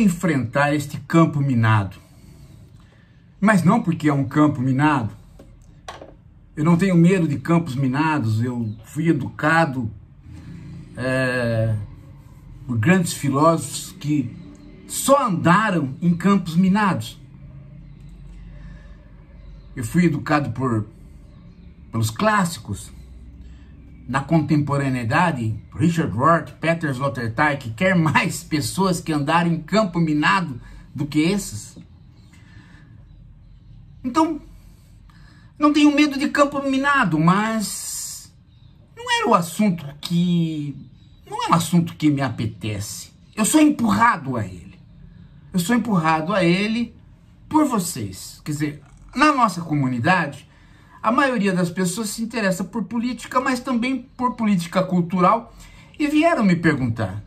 Enfrentar este campo minado. Mas não porque é um campo minado. Eu não tenho medo de campos minados. Eu fui educado é, por grandes filósofos que só andaram em campos minados. Eu fui educado por pelos clássicos. Na contemporaneidade, Richard Roth, Peter Sloterdijk, quer mais pessoas que andaram em campo minado do que esses? Então, não tenho medo de campo minado, mas não era o assunto que. Não é um assunto que me apetece. Eu sou empurrado a ele. Eu sou empurrado a ele por vocês. Quer dizer, na nossa comunidade, a maioria das pessoas se interessa por política, mas também por política cultural, e vieram me perguntar: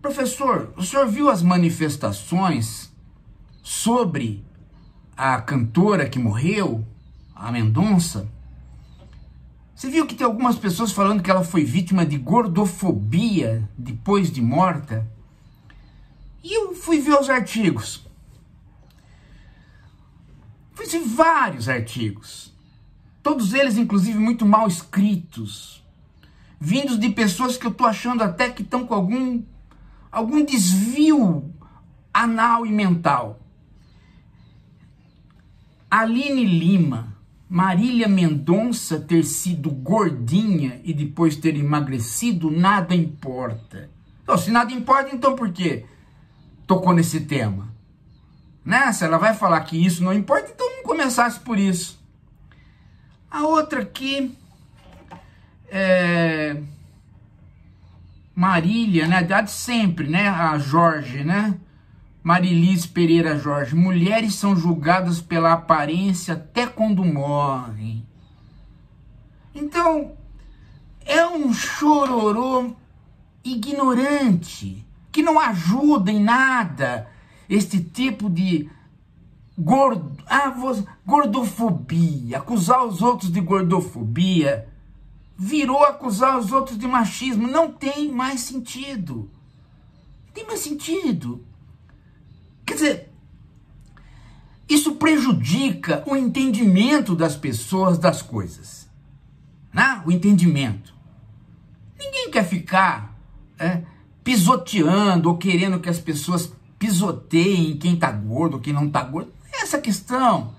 Professor, o senhor viu as manifestações sobre a cantora que morreu, a Mendonça? Você viu que tem algumas pessoas falando que ela foi vítima de gordofobia depois de morta? E eu fui ver os artigos. Fiz vários artigos, todos eles, inclusive, muito mal escritos, vindos de pessoas que eu estou achando até que estão com algum, algum desvio anal e mental. Aline Lima, Marília Mendonça ter sido gordinha e depois ter emagrecido, nada importa. Então, se nada importa, então por que tocou nesse tema? Né? Se ela vai falar que isso não importa, então não começasse por isso. A outra aqui é Marília, né? De sempre, né? A Jorge, né? Marilis Pereira Jorge. Mulheres são julgadas pela aparência até quando morrem. Então, é um chororô ignorante que não ajuda em nada este tipo de gordo, ah, gordofobia, acusar os outros de gordofobia, virou acusar os outros de machismo. Não tem mais sentido. Não tem mais sentido. Quer dizer, isso prejudica o entendimento das pessoas das coisas. Né? O entendimento. Ninguém quer ficar é, pisoteando ou querendo que as pessoas pisoteiem quem tá gordo, quem não tá gordo. Essa questão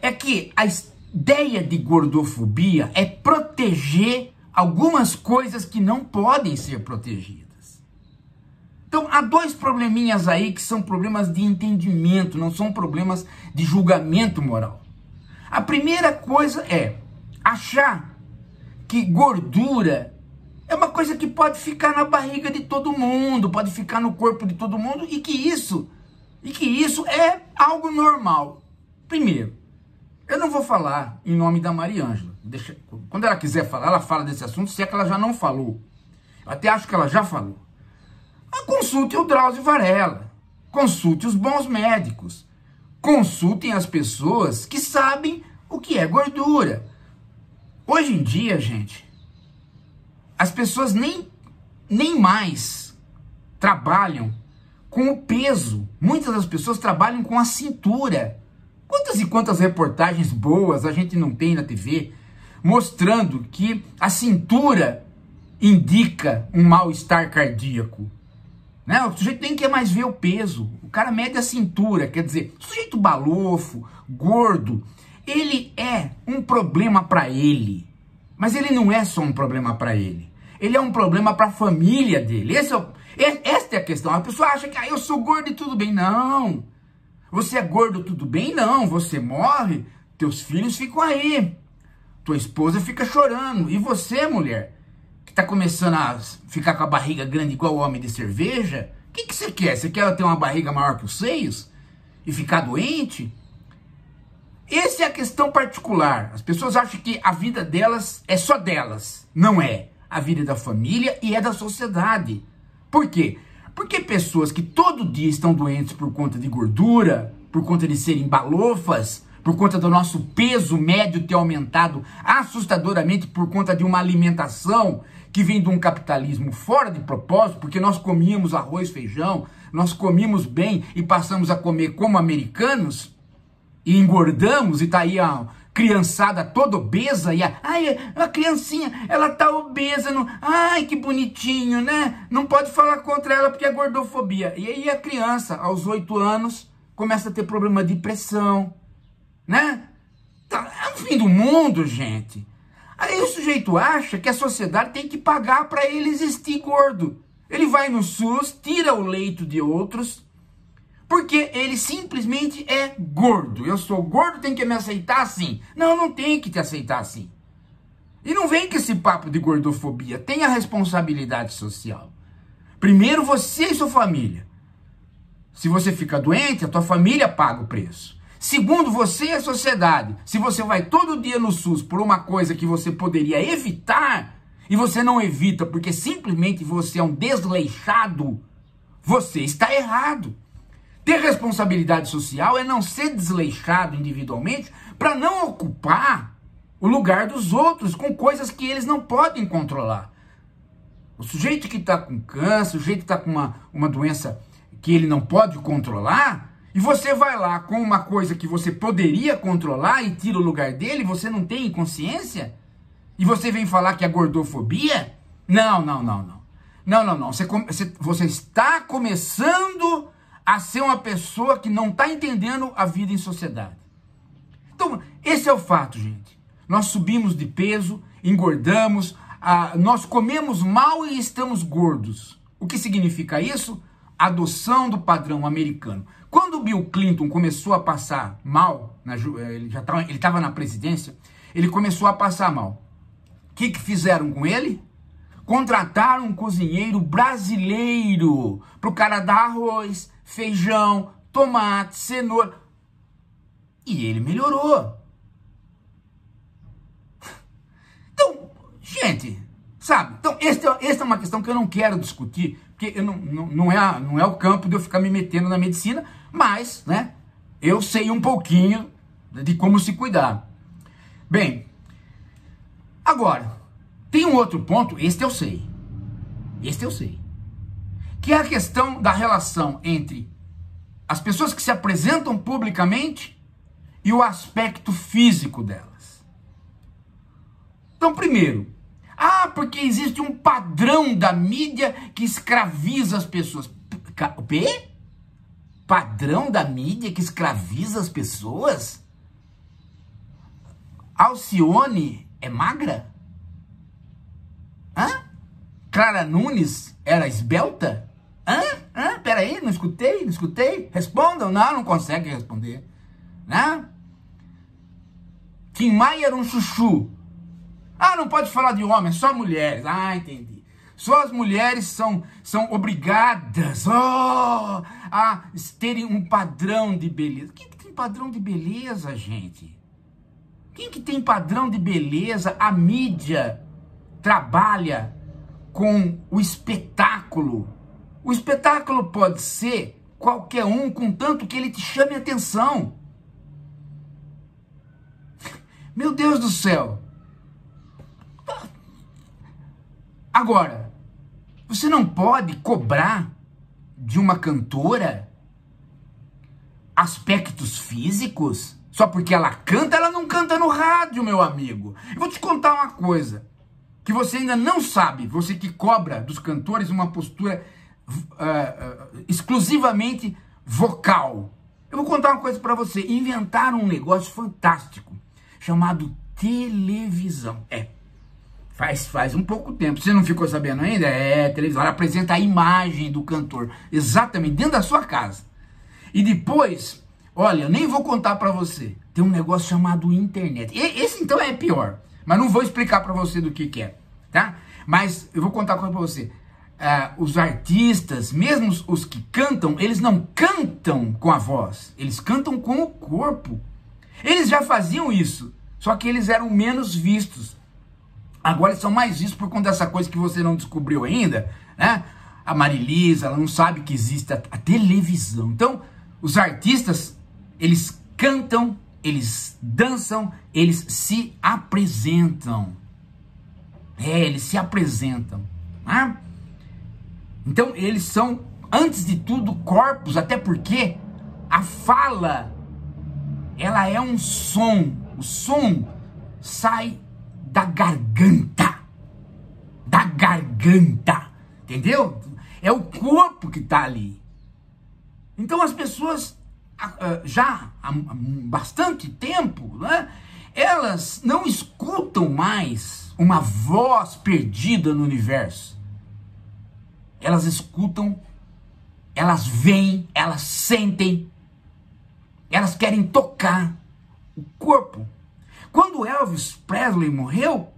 é que a ideia de gordofobia é proteger algumas coisas que não podem ser protegidas. Então, há dois probleminhas aí que são problemas de entendimento, não são problemas de julgamento moral. A primeira coisa é achar que gordura é uma coisa que pode ficar na barriga de todo mundo, pode ficar no corpo de todo mundo e que isso e que isso é algo normal. Primeiro, eu não vou falar em nome da Mariângela. Deixa, quando ela quiser falar, ela fala desse assunto, se é que ela já não falou. Eu até acho que ela já falou. Mas consulte o Drauzio Varela. Consulte os bons médicos. Consultem as pessoas que sabem o que é gordura. Hoje em dia, gente, as pessoas nem, nem mais trabalham com o peso. Muitas das pessoas trabalham com a cintura. Quantas e quantas reportagens boas a gente não tem na TV mostrando que a cintura indica um mal-estar cardíaco? Né? O sujeito nem quer mais ver o peso. O cara mede a cintura. Quer dizer, sujeito balofo, gordo, ele é um problema para ele. Mas ele não é só um problema para ele ele é um problema para a família dele. Esse é esta é a questão. A pessoa acha que ah, eu sou gordo e tudo bem. Não. Você é gordo, tudo bem? Não. Você morre, teus filhos ficam aí. Tua esposa fica chorando. E você, mulher, que está começando a ficar com a barriga grande igual o homem de cerveja, o que, que você quer? Você quer ter uma barriga maior que os seios? E ficar doente? Essa é a questão particular. As pessoas acham que a vida delas é só delas. Não é a vida da família e é da sociedade. Por quê? Porque pessoas que todo dia estão doentes por conta de gordura, por conta de serem balofas, por conta do nosso peso médio ter aumentado assustadoramente por conta de uma alimentação que vem de um capitalismo fora de propósito, porque nós comíamos arroz, feijão, nós comíamos bem e passamos a comer como americanos e engordamos e tá aí a criançada toda obesa e a, ai, a criancinha, ela tá obesa, não, ai, que bonitinho, né? Não pode falar contra ela porque é gordofobia. E aí a criança, aos oito anos, começa a ter problema de pressão, né? Tá, é o fim do mundo, gente. Aí o sujeito acha que a sociedade tem que pagar para ele existir gordo. Ele vai no SUS, tira o leito de outros, porque ele simplesmente é gordo. Eu sou gordo, tem que me aceitar assim. Não, não tem que te aceitar assim. E não vem com esse papo de gordofobia. Tenha responsabilidade social. Primeiro você e sua família. Se você fica doente, a tua família paga o preço. Segundo você e a sociedade, se você vai todo dia no SUS por uma coisa que você poderia evitar, e você não evita porque simplesmente você é um desleixado, você está errado. Ter responsabilidade social é não ser desleixado individualmente para não ocupar o lugar dos outros com coisas que eles não podem controlar. O sujeito que está com câncer, o sujeito que está com uma, uma doença que ele não pode controlar, e você vai lá com uma coisa que você poderia controlar e tira o lugar dele, você não tem consciência? E você vem falar que é gordofobia? Não, não, não, não. Não, não, não. Você, você, você está começando a ser uma pessoa que não está entendendo a vida em sociedade. Então, esse é o fato, gente. Nós subimos de peso, engordamos, nós comemos mal e estamos gordos. O que significa isso? Adoção do padrão americano. Quando o Bill Clinton começou a passar mal, na, eh, ele já estava na presidência, ele começou a passar mal. O que, que fizeram com ele? Contrataram um cozinheiro brasileiro para o cara dar arroz, feijão, tomate, cenoura. E ele melhorou. Então, gente, sabe? Então, esta é, é uma questão que eu não quero discutir, porque eu não, não, não, é, não é o campo de eu ficar me metendo na medicina, mas, né, eu sei um pouquinho de como se cuidar. Bem, agora, tem um outro ponto, este eu sei. Este eu sei que é a questão da relação entre as pessoas que se apresentam publicamente e o aspecto físico delas. Então, primeiro, ah, porque existe um padrão da mídia que escraviza as pessoas. O quê? Padrão da mídia que escraviza as pessoas? Alcione é magra? Clara Nunes era esbelta? Hã? Hã? Peraí, não escutei, não escutei. Respondam. Não, não consegue responder. Né? Tim Maia era um chuchu. Ah, não pode falar de homem, só mulheres. Ah, entendi. Só as mulheres são, são obrigadas oh, a terem um padrão de beleza. Quem que tem padrão de beleza, gente? Quem que tem padrão de beleza? A mídia trabalha com o espetáculo o espetáculo pode ser qualquer um, contanto que ele te chame atenção. Meu Deus do céu. Agora, você não pode cobrar de uma cantora aspectos físicos só porque ela canta, ela não canta no rádio, meu amigo. Eu vou te contar uma coisa que você ainda não sabe, você que cobra dos cantores uma postura uh, exclusivamente vocal. Eu vou contar uma coisa para você. Inventaram um negócio fantástico chamado televisão. É. Faz, faz um pouco tempo. Você não ficou sabendo ainda? É, televisão. Ela apresenta a imagem do cantor. Exatamente, dentro da sua casa. E depois, olha, nem vou contar para você. Tem um negócio chamado internet. Esse então é pior. Mas não vou explicar para você do que, que é, tá? Mas eu vou contar uma coisa para você uh, os artistas, mesmo os que cantam, eles não cantam com a voz, eles cantam com o corpo. Eles já faziam isso, só que eles eram menos vistos. Agora eles são mais vistos por conta dessa coisa que você não descobriu ainda, né? A Marilisa, ela não sabe que existe a, a televisão. Então, os artistas, eles cantam eles dançam, eles se apresentam. É, eles se apresentam. Né? Então, eles são, antes de tudo, corpos, até porque a fala, ela é um som. O som sai da garganta. Da garganta. Entendeu? É o corpo que está ali. Então as pessoas já há bastante tempo, né, elas não escutam mais uma voz perdida no universo. Elas escutam, elas veem, elas sentem, elas querem tocar o corpo. Quando Elvis Presley morreu,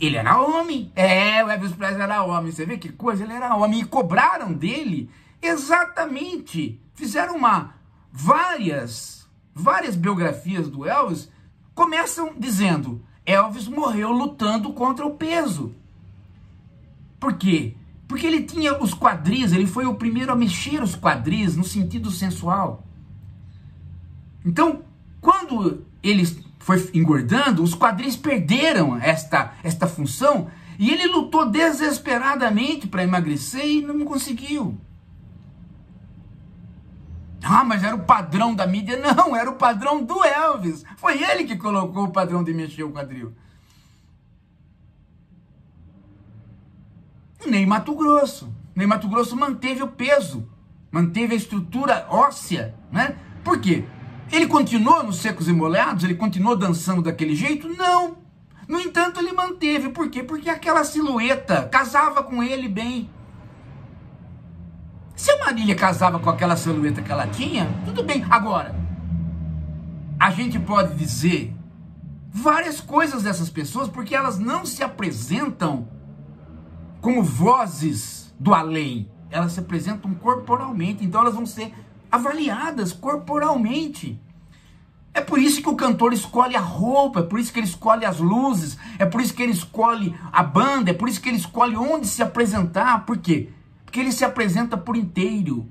ele era homem. É, o Elvis Presley era homem. Você vê que coisa? Ele era homem. E cobraram dele exatamente. Fizeram uma várias, várias biografias do Elvis começam dizendo: Elvis morreu lutando contra o peso. Por quê? Porque ele tinha os quadris, ele foi o primeiro a mexer os quadris no sentido sensual. Então, quando ele foi engordando, os quadris perderam esta, esta função e ele lutou desesperadamente para emagrecer e não conseguiu. Ah, mas era o padrão da mídia. Não, era o padrão do Elvis. Foi ele que colocou o padrão de mexer o quadril. Nem Mato Grosso. Nem Mato Grosso manteve o peso, manteve a estrutura óssea, né? Por quê? Ele continuou nos secos e molhados? Ele continuou dançando daquele jeito? Não. No entanto, ele manteve. Por quê? Porque aquela silhueta casava com ele bem. Marília casava com aquela silhueta que ela tinha, tudo bem. Agora, a gente pode dizer várias coisas dessas pessoas porque elas não se apresentam como vozes do além. Elas se apresentam corporalmente, então elas vão ser avaliadas corporalmente. É por isso que o cantor escolhe a roupa, é por isso que ele escolhe as luzes, é por isso que ele escolhe a banda, é por isso que ele escolhe onde se apresentar. Por quê? que ele se apresenta por inteiro.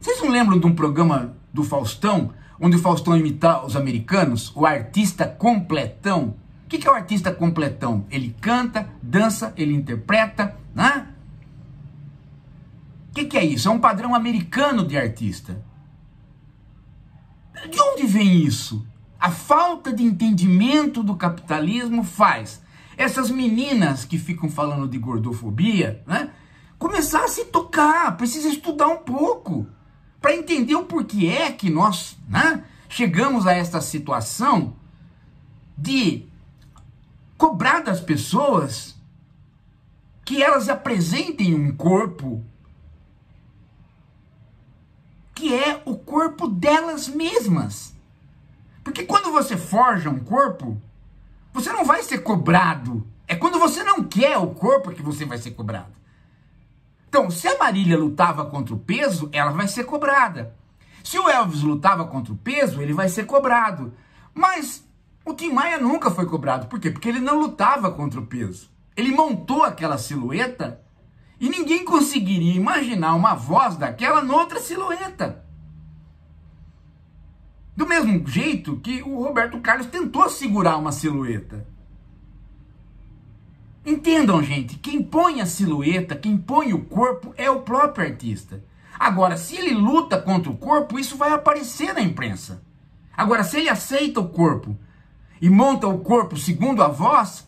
Vocês não lembram de um programa do Faustão, onde o Faustão imita os americanos, o artista completão? O que é o artista completão? Ele canta, dança, ele interpreta, né? O que, que é isso? É um padrão americano de artista. De onde vem isso? A falta de entendimento do capitalismo faz essas meninas que ficam falando de gordofobia, né? Começar a se tocar, precisa estudar um pouco para entender o porquê é que nós né, chegamos a esta situação de cobrar das pessoas que elas apresentem um corpo que é o corpo delas mesmas. Porque quando você forja um corpo, você não vai ser cobrado. É quando você não quer o corpo que você vai ser cobrado. Então, se a Marília lutava contra o peso, ela vai ser cobrada. Se o Elvis lutava contra o peso, ele vai ser cobrado. Mas o Tim Maia nunca foi cobrado. Por quê? Porque ele não lutava contra o peso. Ele montou aquela silhueta e ninguém conseguiria imaginar uma voz daquela noutra silhueta. Do mesmo jeito que o Roberto Carlos tentou segurar uma silhueta. Entendam, gente, quem põe a silhueta, quem põe o corpo é o próprio artista. Agora, se ele luta contra o corpo, isso vai aparecer na imprensa. Agora, se ele aceita o corpo e monta o corpo segundo a voz,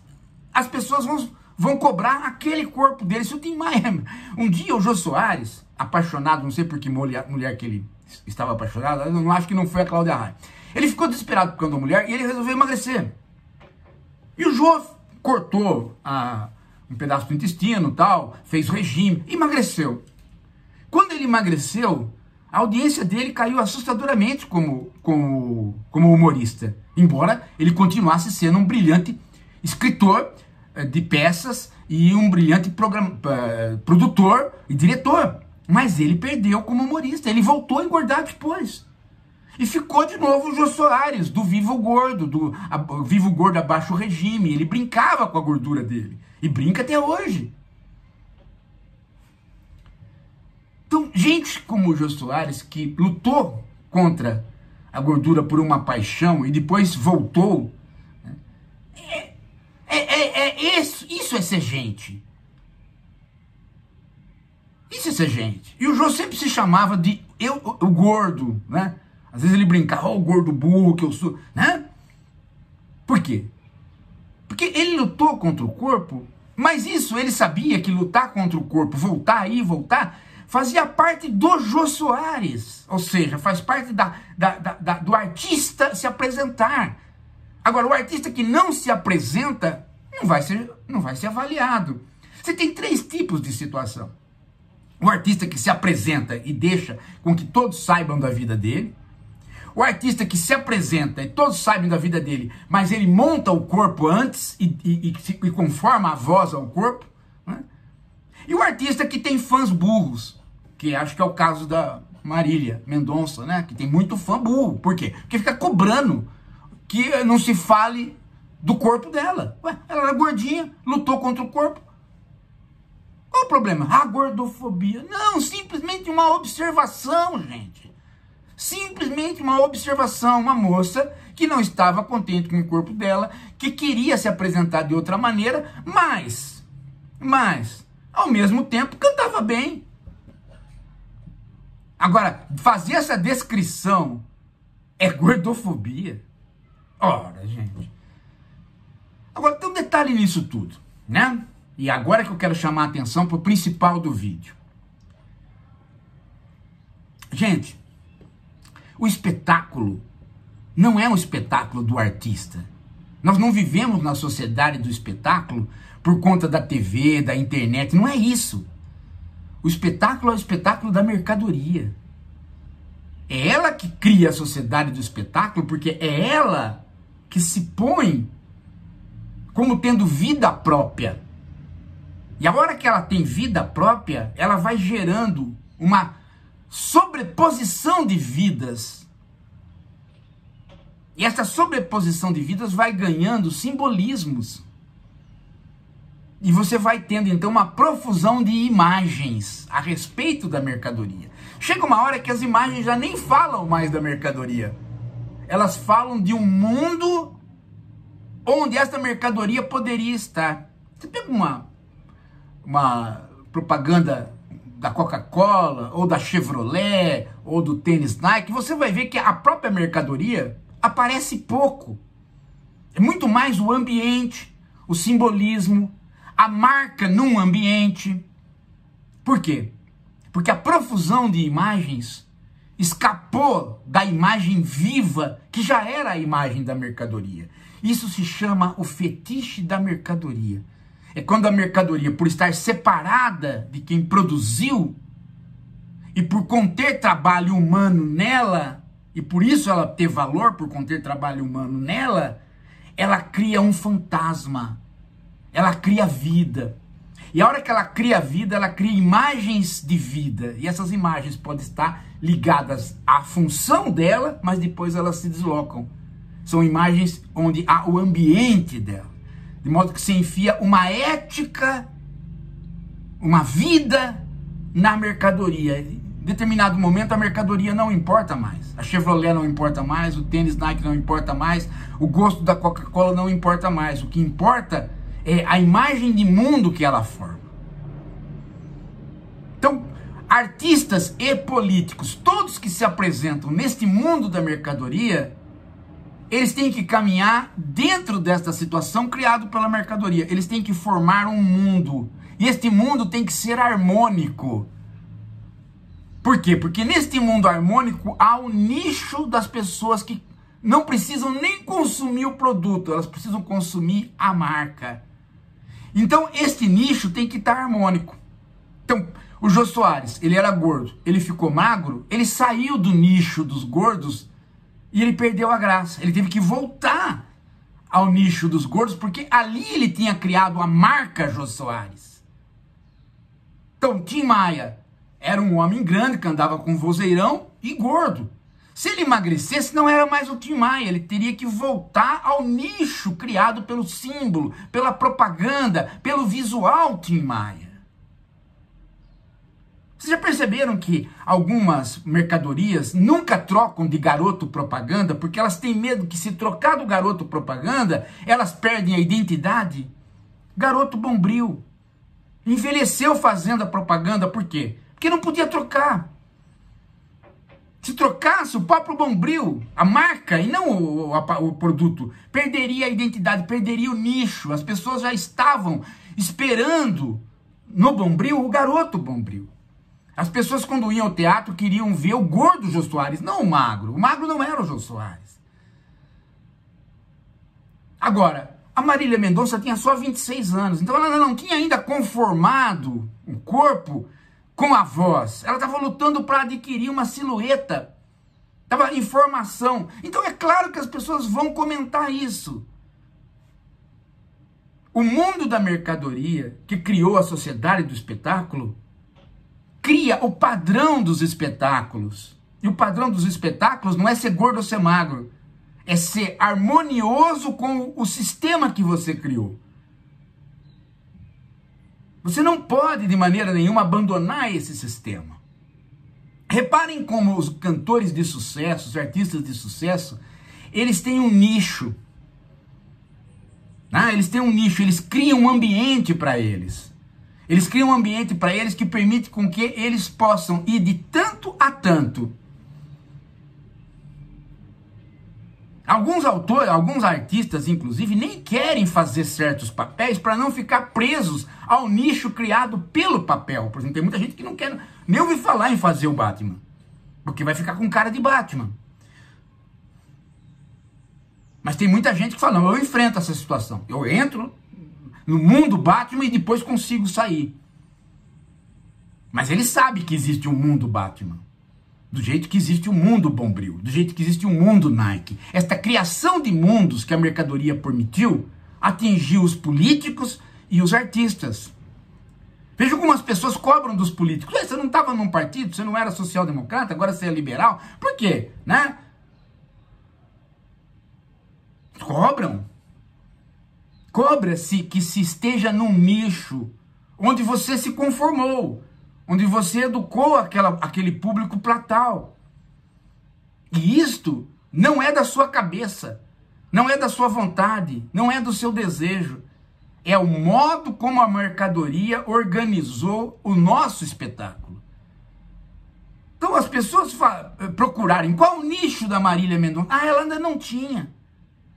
as pessoas vão, vão cobrar aquele corpo dele. Isso tem mais. Um dia o Jô Soares, apaixonado, não sei por que mulher, mulher que ele estava apaixonado, eu não acho que não foi a Cláudia Raia. Ele ficou desesperado por causa da mulher e ele resolveu emagrecer. E o Jô cortou a, um pedaço do intestino tal, fez regime, emagreceu. Quando ele emagreceu, a audiência dele caiu assustadoramente como, como, como humorista, embora ele continuasse sendo um brilhante escritor eh, de peças e um brilhante program, uh, produtor e diretor. Mas ele perdeu como humorista, ele voltou a engordar depois. E ficou de novo o Jô Soares, do vivo gordo, do a, vivo gordo abaixo regime. Ele brincava com a gordura dele. E brinca até hoje. Então, gente como o Jô Soares, que lutou contra a gordura por uma paixão e depois voltou. É, é, é, é isso, isso é ser gente. Isso é ser gente. E o Jô sempre se chamava de eu, o gordo, né? Às vezes ele brincava, oh, o gordo burro que eu sou, né? Por quê? Porque ele lutou contra o corpo, mas isso ele sabia que lutar contra o corpo, voltar aí, voltar, fazia parte do Jô Soares. Ou seja, faz parte da, da, da, da, do artista se apresentar. Agora, o artista que não se apresenta não vai ser, não vai ser avaliado. Você tem três tipos de situação. O artista que se apresenta e deixa com que todos saibam da vida dele. O artista que se apresenta e todos sabem da vida dele, mas ele monta o corpo antes e, e, e, e conforma a voz ao corpo. Né? E o artista que tem fãs burros, que acho que é o caso da Marília Mendonça, né? Que tem muito fã burro. Por quê? Porque fica cobrando que não se fale do corpo dela. Ué, ela era gordinha, lutou contra o corpo, qual o problema? A gordofobia. Não, simplesmente uma observação, gente. Simplesmente uma observação. Uma moça que não estava contente com o corpo dela, que queria se apresentar de outra maneira, mas, mas, ao mesmo tempo cantava bem. Agora, fazer essa descrição é gordofobia? Ora, gente. Agora, tem um detalhe nisso tudo, né? E agora que eu quero chamar a atenção para o principal do vídeo. Gente, o espetáculo não é um espetáculo do artista. Nós não vivemos na sociedade do espetáculo por conta da TV, da internet. Não é isso. O espetáculo é o espetáculo da mercadoria. É ela que cria a sociedade do espetáculo porque é ela que se põe como tendo vida própria. E a hora que ela tem vida própria, ela vai gerando uma sobreposição de vidas. E essa sobreposição de vidas vai ganhando simbolismos. E você vai tendo então uma profusão de imagens a respeito da mercadoria. Chega uma hora que as imagens já nem falam mais da mercadoria. Elas falam de um mundo onde essa mercadoria poderia estar. Você pega uma uma propaganda da Coca-Cola, ou da Chevrolet, ou do tênis Nike, você vai ver que a própria mercadoria aparece pouco. É muito mais o ambiente, o simbolismo, a marca num ambiente. Por quê? Porque a profusão de imagens escapou da imagem viva que já era a imagem da mercadoria. Isso se chama o fetiche da mercadoria. É quando a mercadoria, por estar separada de quem produziu e por conter trabalho humano nela, e por isso ela ter valor, por conter trabalho humano nela, ela cria um fantasma. Ela cria vida. E a hora que ela cria vida, ela cria imagens de vida. E essas imagens podem estar ligadas à função dela, mas depois elas se deslocam. São imagens onde há o ambiente dela. De modo que se enfia uma ética, uma vida na mercadoria. Em determinado momento a mercadoria não importa mais. A Chevrolet não importa mais, o tênis Nike não importa mais, o gosto da Coca-Cola não importa mais. O que importa é a imagem de mundo que ela forma. Então, artistas e políticos, todos que se apresentam neste mundo da mercadoria, eles têm que caminhar dentro desta situação criado pela mercadoria. Eles têm que formar um mundo. E este mundo tem que ser harmônico. Por quê? Porque neste mundo harmônico há o nicho das pessoas que não precisam nem consumir o produto, elas precisam consumir a marca. Então, este nicho tem que estar harmônico. Então, o Jô Soares, ele era gordo, ele ficou magro, ele saiu do nicho dos gordos e ele perdeu a graça. Ele teve que voltar ao nicho dos gordos, porque ali ele tinha criado a marca Jô Soares. Então, Tim Maia era um homem grande que andava com vozeirão e gordo. Se ele emagrecesse, não era mais o Tim Maia, ele teria que voltar ao nicho criado pelo símbolo, pela propaganda, pelo visual Tim Maia. Vocês já perceberam que algumas mercadorias nunca trocam de garoto propaganda porque elas têm medo que se trocar do garoto propaganda, elas perdem a identidade? Garoto Bombril envelheceu fazendo a propaganda, por quê? Porque não podia trocar. Se trocasse o próprio Bombril, a marca e não o, o, o, produto, perderia a identidade, perderia o nicho. As pessoas já estavam esperando no Bombril o garoto Bombril. As pessoas, quando iam ao teatro, queriam ver o gordo Jô Soares, não o magro. O magro não era o Jô Soares. Agora, a Marília Mendonça tinha só 26 anos, então ela não tinha ainda conformado o corpo com a voz. Ela estava lutando para adquirir uma silhueta. Estava em formação. Então é claro que as pessoas vão comentar isso. O mundo da mercadoria, que criou a sociedade do espetáculo, cria o padrão dos espetáculos. E o padrão dos espetáculos não é ser gordo ou ser magro, é ser harmonioso com o sistema que você criou. Você não pode de maneira nenhuma abandonar esse sistema. Reparem como os cantores de sucesso, os artistas de sucesso, eles têm um nicho. Ah, eles têm um nicho, eles criam um ambiente para eles. Eles criam um ambiente para eles que permite com que eles possam ir de tanto a tanto. Alguns autores, alguns artistas, inclusive, nem querem fazer certos papéis para não ficar presos ao nicho criado pelo papel. Por exemplo, tem muita gente que não quer nem ouvir falar em fazer o Batman, porque vai ficar com cara de Batman. Mas tem muita gente que fala, não, eu enfrento essa situação. Eu entro no mundo Batman e depois consigo sair. Mas ele sabe que existe um mundo Batman. Do jeito que existe o um mundo Bombril, do jeito que existe o um mundo Nike. Esta criação de mundos que a mercadoria permitiu atingiu os políticos e os artistas. Veja como as pessoas cobram dos políticos. Você não estava num partido, você não era social-democrata, agora você é liberal. Por quê? Né? Cobram. Cobra-se que se esteja num nicho onde você se conformou, onde você educou aquela, aquele público para tal. E isto não é da sua cabeça, não é da sua vontade, não é do seu desejo. É o modo como a mercadoria organizou o nosso espetáculo. Então as pessoas procurarem qual o nicho da Marília Mendonça. Ah, ela ainda não tinha.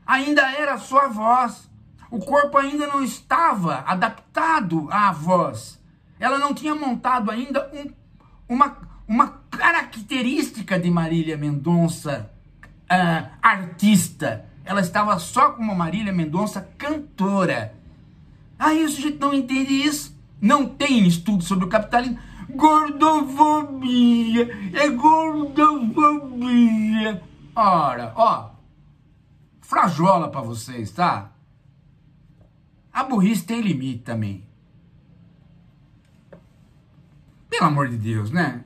Ainda era só a voz. O corpo ainda não estava adaptado à voz. Ela não tinha montado ainda um, uma, uma característica de Marília Mendonça uh, artista. Ela estava só como Marília Mendonça cantora. Aí o sujeito não entende isso. Não tem estudo sobre o capitalismo. Gordofobia, é gordofobia. Ora, ó, frajola para vocês, tá? A burrice tem limite também. Pelo amor de Deus, né?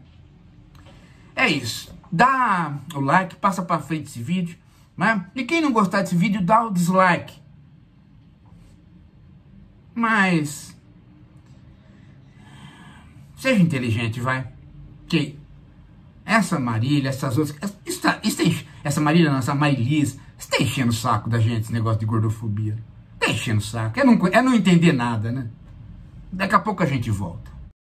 É isso. Dá o like, passa para frente esse vídeo. Né? E quem não gostar desse vídeo, dá o dislike. Mas. Seja inteligente, vai. Que essa Marília, essas outras. Isso tá, isso essa Marília, não, essa Marilis, está enchendo o saco da gente esse negócio de gordofobia. Tá enchendo o saco. É não, é não entender nada, né? Daqui a pouco a gente volta.